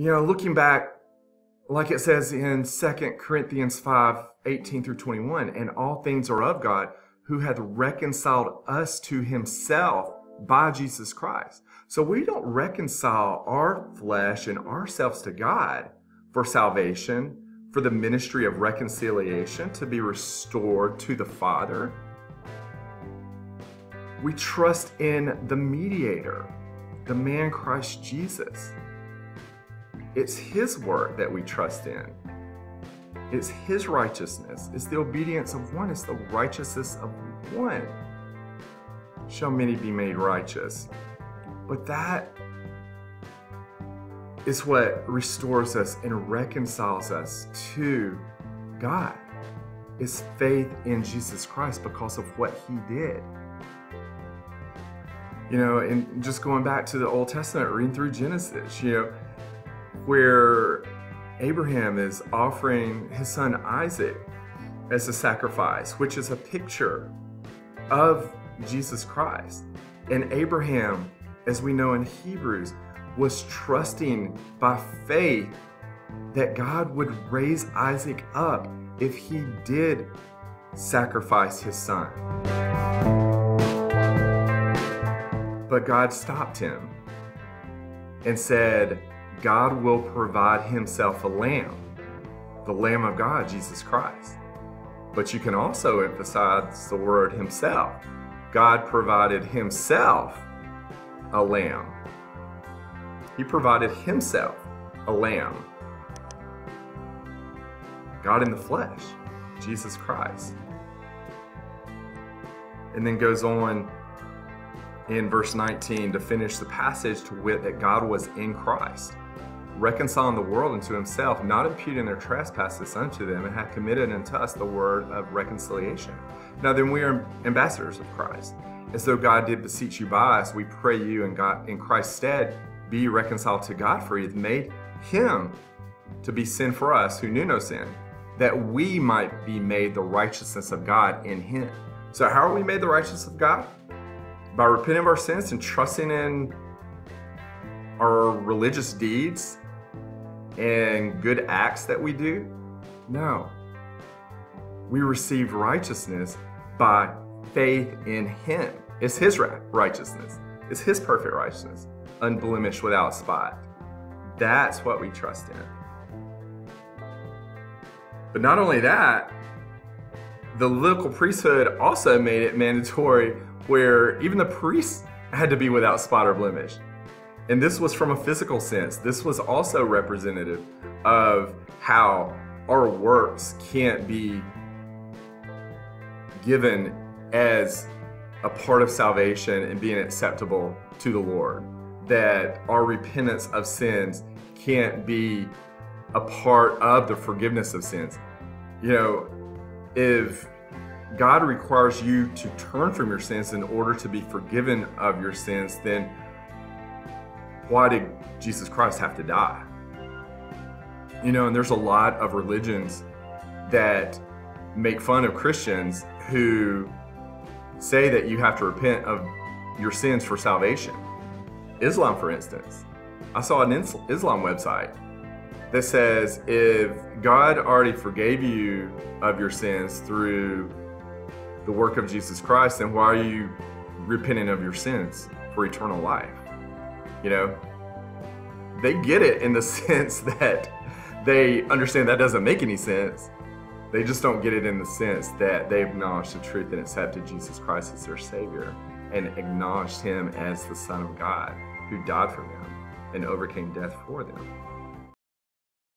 You know, looking back, like it says in 2 Corinthians 5 18 through 21, and all things are of God who hath reconciled us to himself by Jesus Christ. So we don't reconcile our flesh and ourselves to God for salvation, for the ministry of reconciliation, to be restored to the Father. We trust in the mediator, the man Christ Jesus. It's his word that we trust in. It's his righteousness. It's the obedience of one. It's the righteousness of one. Shall many be made righteous? But that is what restores us and reconciles us to God. Is faith in Jesus Christ because of what he did. You know, and just going back to the Old Testament, reading through Genesis, you know, where Abraham is offering his son Isaac as a sacrifice, which is a picture of Jesus Christ. And Abraham, as we know in Hebrews, was trusting by faith that God would raise Isaac up if he did sacrifice his son. But God stopped him and said, God will provide himself a lamb, the Lamb of God, Jesus Christ. But you can also emphasize the word himself. God provided himself a lamb. He provided himself a lamb. God in the flesh, Jesus Christ. And then goes on in verse 19 to finish the passage to wit that God was in Christ reconciling the world unto himself, not imputing their trespasses unto them, and hath committed unto us the word of reconciliation. Now then we are ambassadors of Christ. As though God did beseech you by us, we pray you in God in Christ's stead, be reconciled to God, for he hath made him to be sin for us who knew no sin, that we might be made the righteousness of God in him. So how are we made the righteousness of God? By repenting of our sins and trusting in our religious deeds and good acts that we do? No. We receive righteousness by faith in Him. It's His righteousness, it's His perfect righteousness, unblemished without spot. That's what we trust in. But not only that, the Levitical priesthood also made it mandatory where even the priests had to be without spot or blemish. And this was from a physical sense. This was also representative of how our works can't be given as a part of salvation and being acceptable to the Lord. That our repentance of sins can't be a part of the forgiveness of sins. You know, if God requires you to turn from your sins in order to be forgiven of your sins, then why did Jesus Christ have to die? You know, and there's a lot of religions that make fun of Christians who say that you have to repent of your sins for salvation. Islam, for instance. I saw an Islam website that says if God already forgave you of your sins through the work of Jesus Christ, then why are you repenting of your sins for eternal life? You know, they get it in the sense that they understand that doesn't make any sense. They just don't get it in the sense that they acknowledge the truth and accepted Jesus Christ as their Savior and acknowledged Him as the Son of God who died for them and overcame death for them.